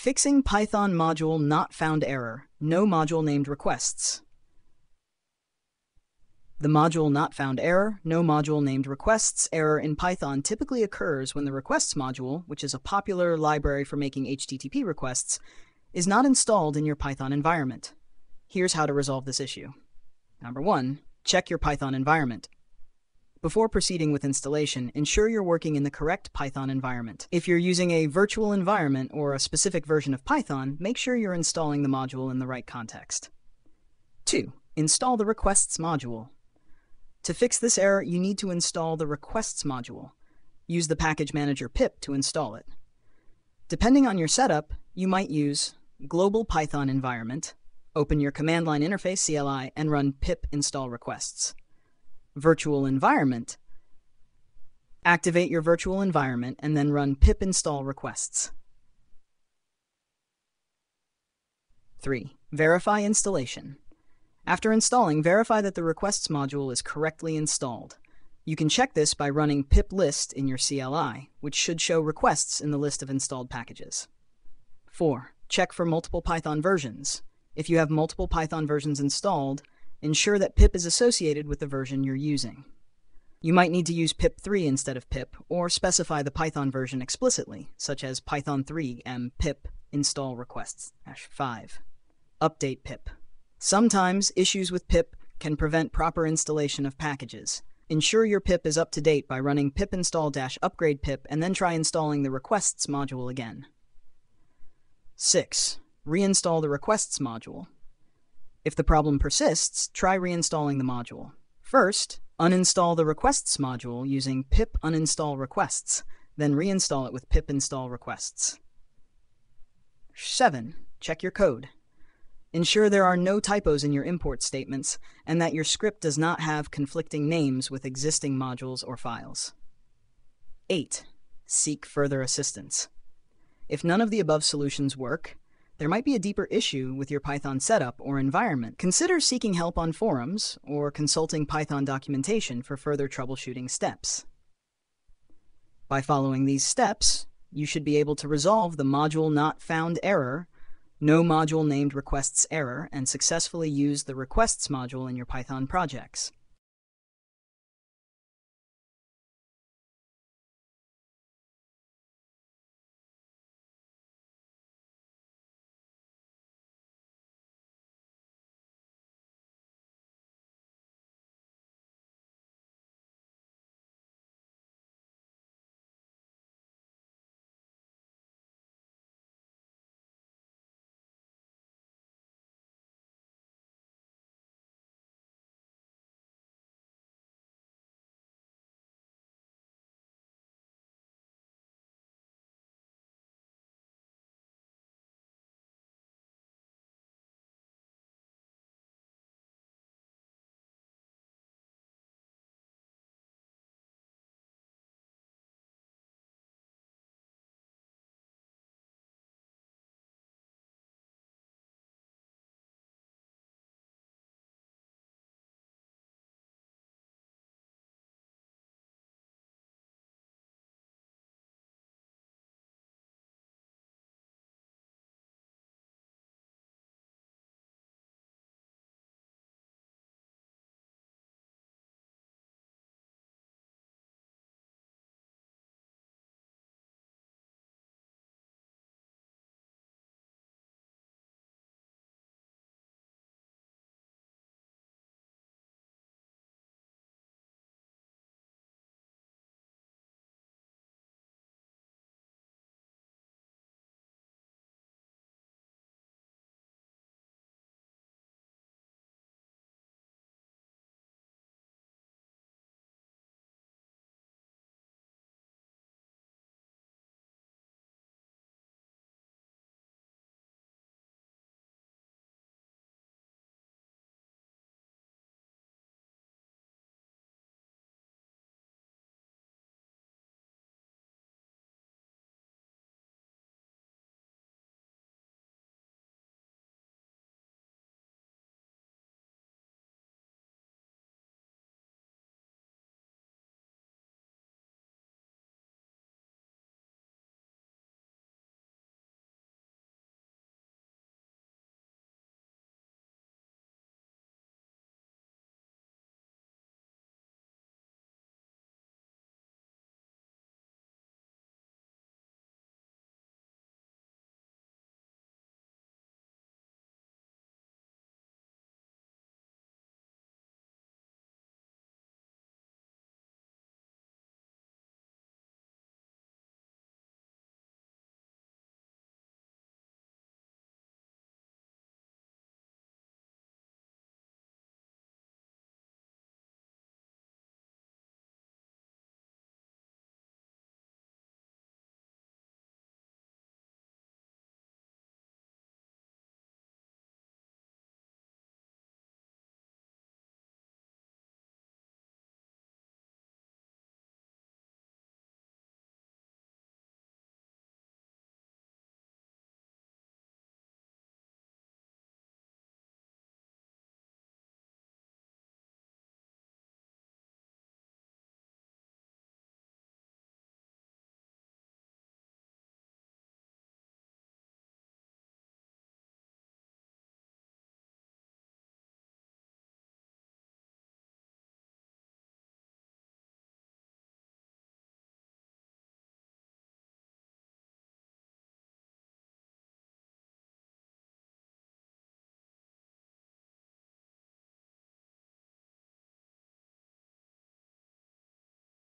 Fixing Python module not found error, no module named requests. The module not found error, no module named requests error in Python typically occurs when the requests module, which is a popular library for making HTTP requests, is not installed in your Python environment. Here's how to resolve this issue. Number one, check your Python environment. Before proceeding with installation, ensure you're working in the correct Python environment. If you're using a virtual environment or a specific version of Python, make sure you're installing the module in the right context. 2. Install the requests module. To fix this error, you need to install the requests module. Use the package manager pip to install it. Depending on your setup, you might use global Python environment, open your command line interface CLI, and run pip install requests virtual environment, activate your virtual environment and then run pip install requests. 3. Verify installation. After installing, verify that the requests module is correctly installed. You can check this by running pip list in your CLI, which should show requests in the list of installed packages. 4. Check for multiple Python versions. If you have multiple Python versions installed, ensure that pip is associated with the version you're using. You might need to use pip3 instead of pip, or specify the Python version explicitly, such as python 3 m pip install requests 5. Update pip. Sometimes issues with pip can prevent proper installation of packages. Ensure your pip is up to date by running pip install upgrade pip and then try installing the requests module again. 6. Reinstall the requests module. If the problem persists, try reinstalling the module. First, uninstall the requests module using pip uninstall requests, then reinstall it with pip install requests. 7. Check your code. Ensure there are no typos in your import statements and that your script does not have conflicting names with existing modules or files. 8. Seek further assistance. If none of the above solutions work, there might be a deeper issue with your Python setup or environment. Consider seeking help on forums or consulting Python documentation for further troubleshooting steps. By following these steps, you should be able to resolve the module not found error, no module named requests error, and successfully use the requests module in your Python projects.